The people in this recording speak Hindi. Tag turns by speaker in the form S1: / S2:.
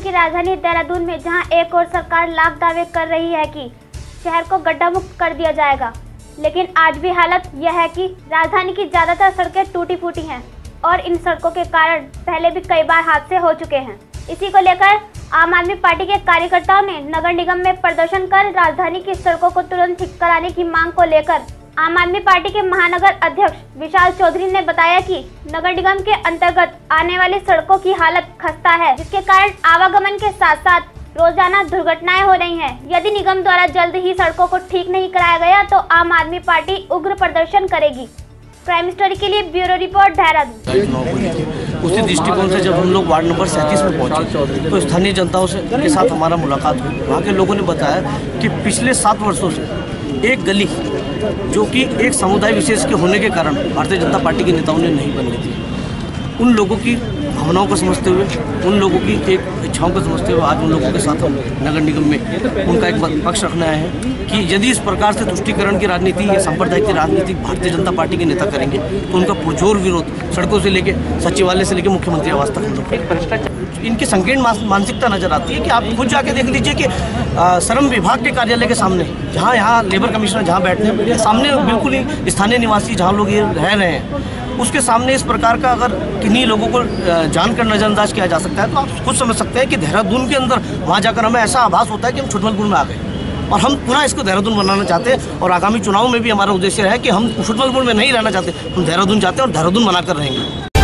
S1: की राजधानी देहरादून में, जहाँ एक और सरकार लाख दावे कर रही है कि शहर को गड्ढा मुक्त कर दिया जाएगा। लेकिन आज भी हालत यह है कि राजधानी की ज़्यादातर सड़कें टूटी फूटी हैं और इन सड़कों के कारण पहले भी कई बार हादसे हो चुके हैं। इसी को लेकर आम आदमी पार्टी के कार्यकर्ताओं ने नगर निगम में प्रदर्शन कर राजधानी की सड़कों को तुरंत ठीक कराने की मांग को लेकर आम आदमी पार्टी के महानगर अध्यक्ष विशाल चौधरी ने बताया कि नगर निगम के अंतर्गत आने वाली सड़कों की हालत खस्ता है, जिसके कारण आवागमन के साथ साथ रोज़ाना दुर्घटनाएँ हो रही हैं। यदि निगम द्वारा जल्द ही सड़कों को ठीक नहीं कराया गया तो आम आदमी पार्टी उग्र प्रदर्शन करेगी। प्राइम स्टोरी के लिए ब्यूरो रिपोर्ट, देहरादून।
S2: उसी दृष्टिकोण से जब हम लोग वार्ड नंबर सैंतीस में पहुँचे तो स्थानीय जनताओं से के साथ हमारा मुलाकात हुई। वहाँ के लोगों ने बताया कि पिछले सात वर्षों से एक गली जो कि एक समुदाय विशेष के होने के कारण भारतीय जनता पार्टी के नेताओं ने नहीं बनने दी उन लोगों की भावनाओं को समझते हुए, उन लोगों की एक इच्छाओं को समझते हुए आज उन लोगों के साथ हम नगर निगम में उनका एक पक्ष रखने हैं कि यदि इस प्रकार से तुष्टिकरण की राजनीति, या सांप्रदायिक की राजनीति भारतीय जनता पार्टी के नेता करेंगे तो उनका पुरजोर विरोध सड़कों से लेकर सचिवालय से लेकर मुख्यमंत्री आवास तक हम इनकी संकीर्ण मानसिकता नज़र आती है कि आप खुद जाके देख लीजिए कि श्रम विभाग के कार्यालय के सामने, जहाँ यहाँ लेबर कमिश्नर जहाँ बैठते हैं, सामने बिल्कुल ही स्थानीय निवासी जहाँ लोग ये रह रहे हैं उसके सामने इस प्रकार का अगर किन्हीं लोगों को जानकर नज़रअंदाज किया जा सकता है तो आप खुद समझ सकते हैं कि देहरादून के अंदर वहाँ जाकर हमें ऐसा आभास होता है कि हम छुटमलपुर में आ गए। और हम पुनः इसको देहरादून बनाना चाहते हैं और आगामी चुनाव में भी हमारा उद्देश्य है कि हम छुटमलपुर में नहीं रहना चाहते, हम देहरादून जाते हैं और देहरादून बनाकर रहेंगे।